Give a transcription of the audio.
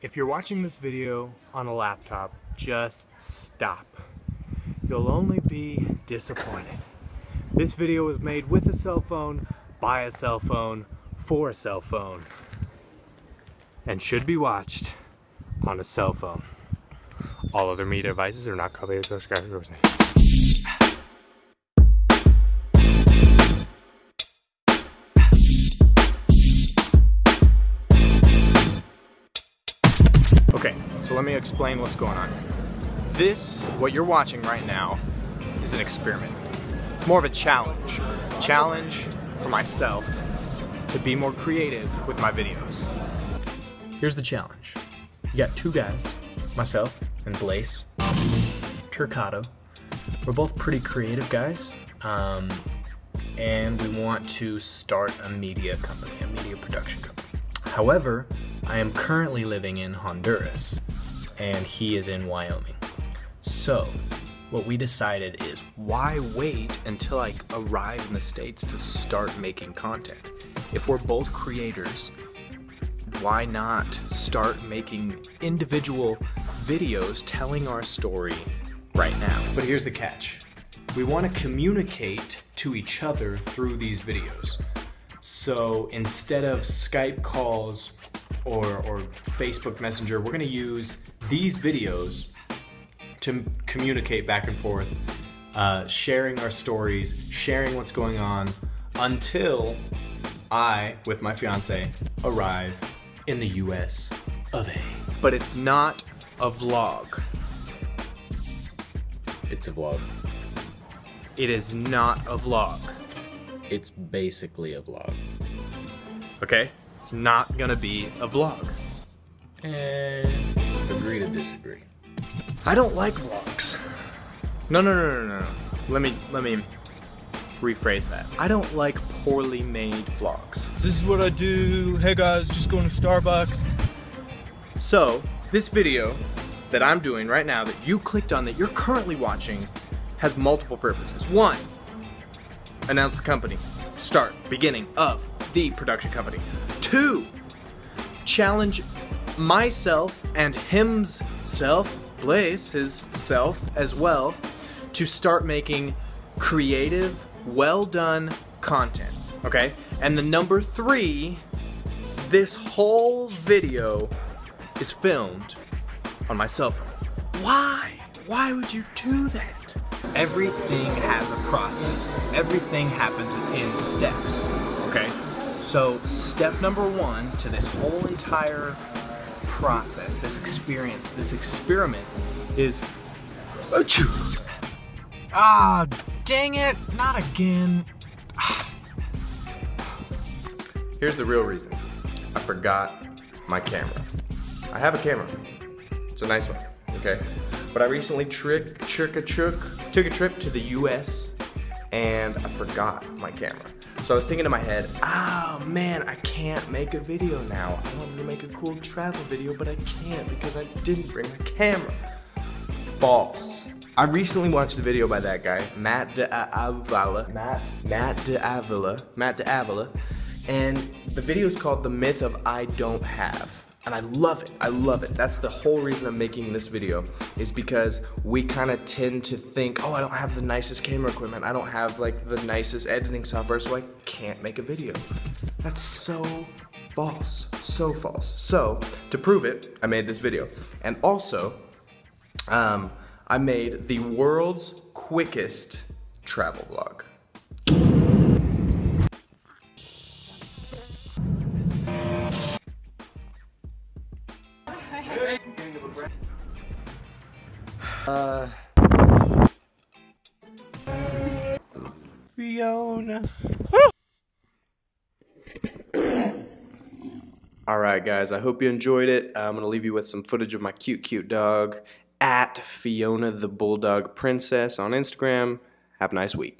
If you're watching this video on a laptop, just stop. You'll only be disappointed. This video was made with a cell phone, by a cell phone, for a cell phone, and should be watched on a cell phone. All other media devices are not copyrighted. Okay, so let me explain what's going on. This, what you're watching right now, is an experiment. It's more of a challenge. Challenge for myself to be more creative with my videos. Here's the challenge. You got two guys, myself and Blaise, Turcato. We're both pretty creative guys, um, and we want to start a media company, a media production company. However, I am currently living in Honduras, and he is in Wyoming. So, what we decided is why wait until I arrive in the States to start making content? If we're both creators, why not start making individual videos telling our story right now? But here's the catch we want to communicate to each other through these videos. So instead of Skype calls or, or Facebook Messenger, we're going to use these videos to communicate back and forth, uh, sharing our stories, sharing what's going on until I, with my fiance, arrive in the US of A. But it's not a vlog. It's a vlog. It is not a vlog. It's basically a vlog. Okay? It's not gonna be a vlog. And agree to disagree. I don't like vlogs. No, no, no, no, no. Let me let me rephrase that. I don't like poorly made vlogs. This is what I do. Hey guys, just going to Starbucks. So, this video that I'm doing right now that you clicked on that you're currently watching has multiple purposes. One, announce the company. Start, beginning of the production company. Two, challenge myself and him's self, Blaise, his self as well, to start making creative, well done content. Okay? And the number three, this whole video is filmed on my cell phone. Why? Why would you do that? Everything has a process. Everything happens in steps. Okay? So, step number one to this whole entire process, this experience, this experiment is. Achoo! Ah, dang it! Not again. Here's the real reason. I forgot my camera. I have a camera. It's a nice one, okay? But I recently trick, trick a trick, took a trip to the US and I forgot my camera. So I was thinking in my head, oh man, I can't make a video now. I wanted to make a cool travel video, but I can't because I didn't bring a camera. False. I recently watched a video by that guy, Matt D'Avella. Matt, Matt D'Avella. Matt D'Avella. And the video is called The Myth of I Don't Have. And I love it. I love it. That's the whole reason I'm making this video is because we kind of tend to think, oh, I don't have the nicest camera equipment. I don't have like the nicest editing software, so I can't make a video. That's so false. So false. So, to prove it, I made this video. And also, um, I made the world's quickest travel vlog. Fiona. Alright, guys, I hope you enjoyed it. I'm going to leave you with some footage of my cute, cute dog at Fiona the Bulldog Princess on Instagram. Have a nice week.